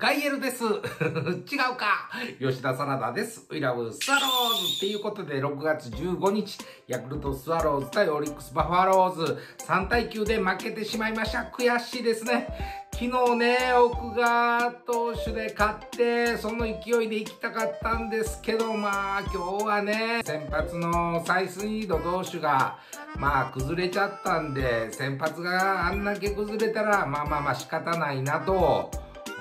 ガイエルです。違うか吉田サラダです。ウィラブスワローズっていうことで、6月15日、ヤクルトスワローズ対オリックスバファローズ、3対9で負けてしまいました。悔しいですね。昨日ね、奥川投手で勝って、その勢いで行きたかったんですけど、まあ今日はね、先発のサイスニード投手が、まあ崩れちゃったんで、先発があんだけ崩れたら、まあまあまあ仕方ないなと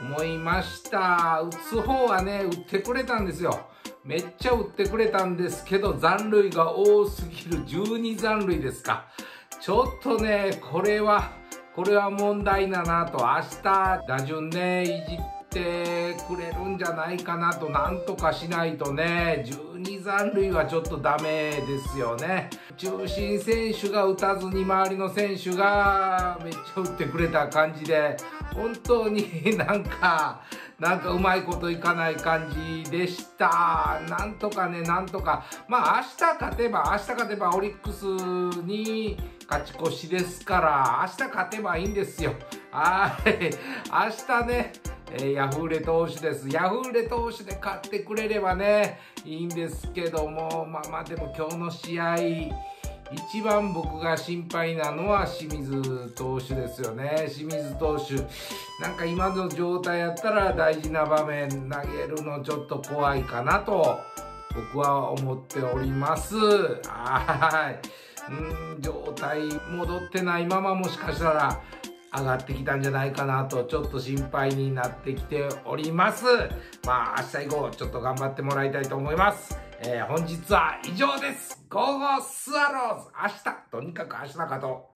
思いました。打つ方はね、打ってくれたんですよ。めっちゃ打ってくれたんですけど、残塁が多すぎる12残塁ですか。ちょっとね、これは、これは問題だなと、明日打順ね、いじっててくれるんじゃないかなと、なんとかしないとね、12残塁はちょっとダメですよね。中心選手が打たずに周りの選手がめっちゃ打ってくれた感じで、本当になんか、なんかうまいこといかない感じでした。なんとかね、なんとか。まあ明日勝てば、明日勝てばオリックスに勝ち越しですから、明日勝てばいいんですよ。はい。明日ね、えー、ヤフーレ投手です。ヤフーレ投手で勝ってくれればね、いいんですけども、まあまあでも今日の試合、一番僕が心配なのは清水投手ですよね。清水投手。なんか今の状態やったら大事な場面投げるのちょっと怖いかなと僕は思っております。はい。うん、状態戻ってないままもしかしたら上がってきたんじゃないかなとちょっと心配になってきております。まあ明日以降ちょっと頑張ってもらいたいと思います。えー、本日は以上です。ゴーゴースワローズ明日とにかく明日かと。